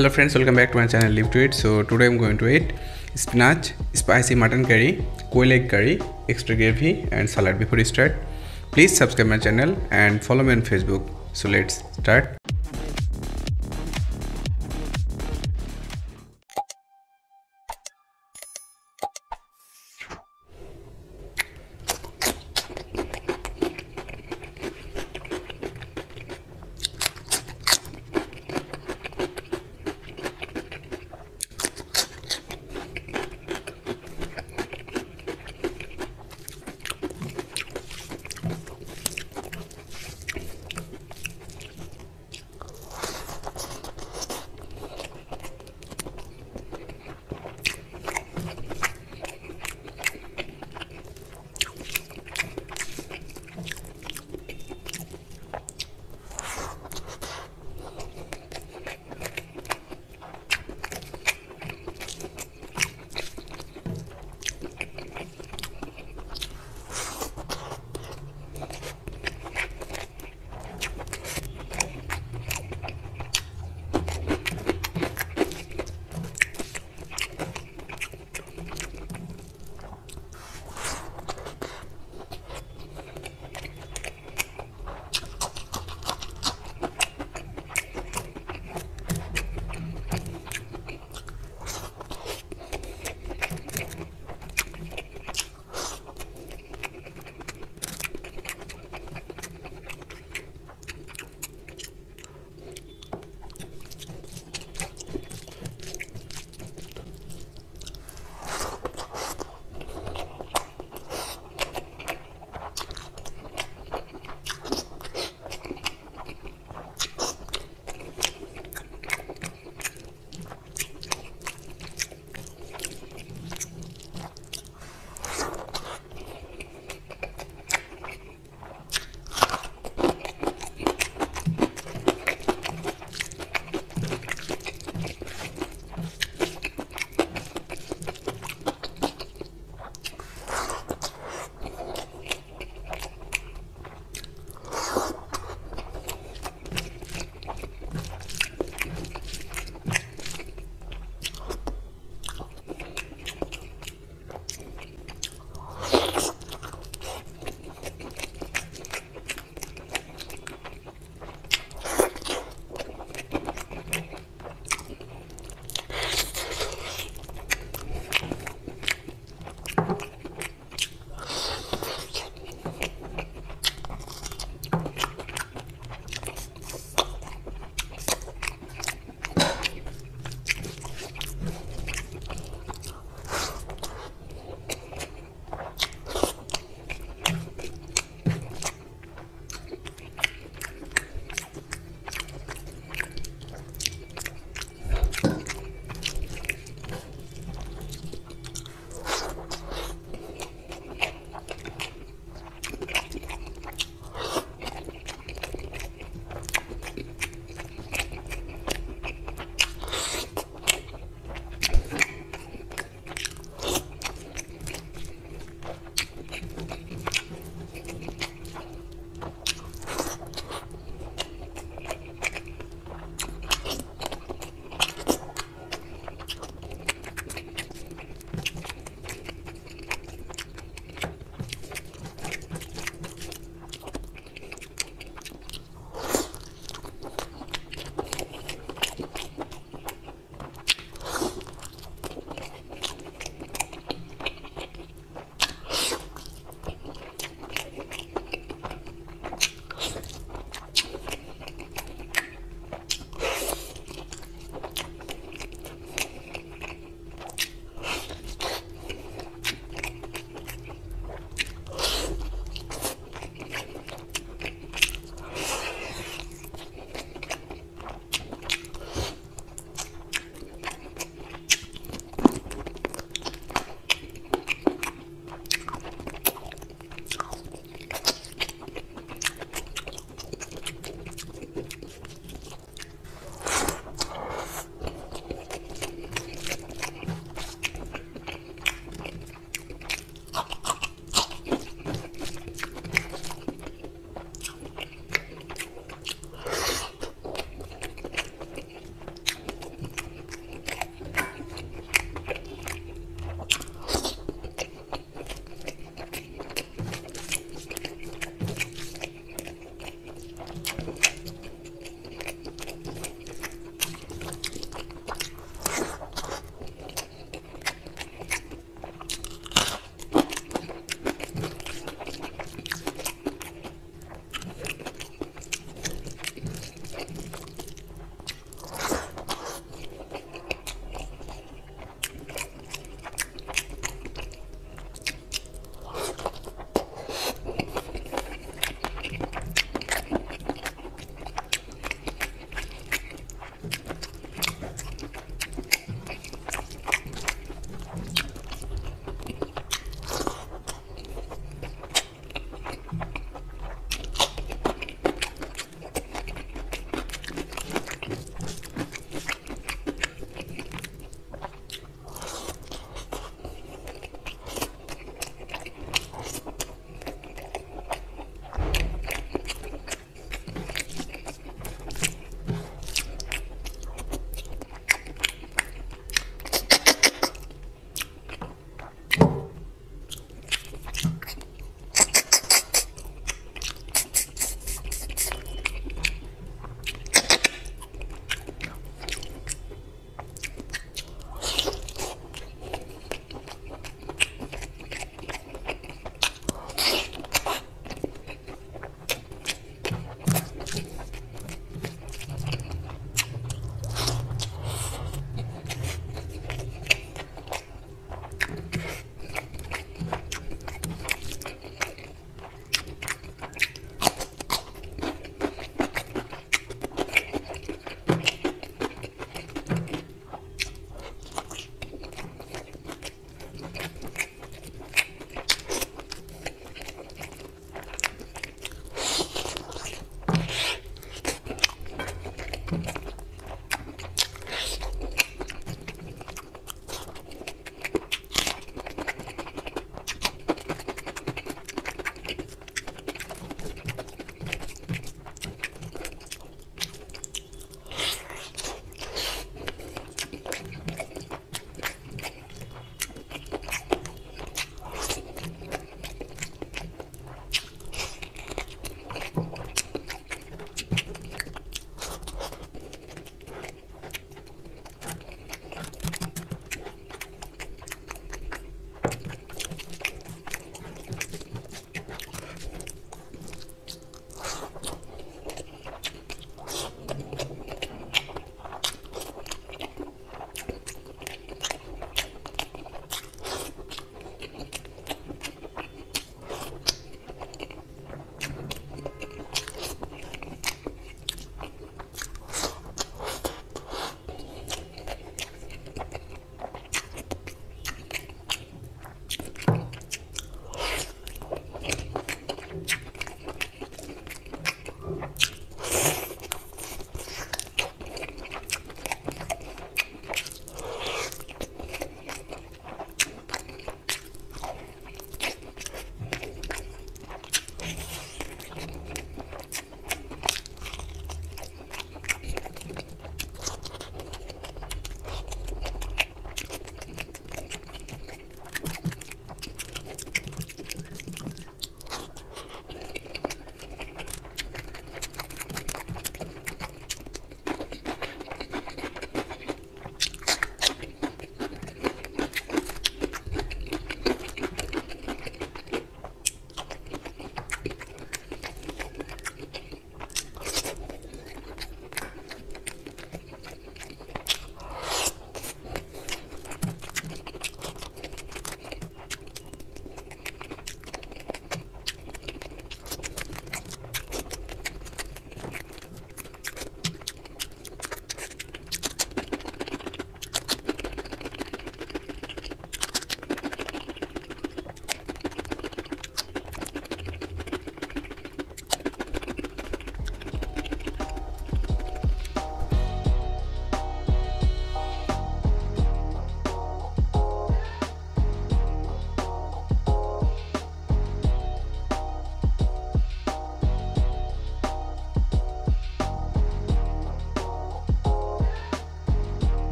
hello friends welcome back to my channel live to eat. So today i'm going to eat spinach spicy mutton curry quail egg curry extra gravy and salad. Before you start please subscribe my channel and follow me on facebook. So let's start.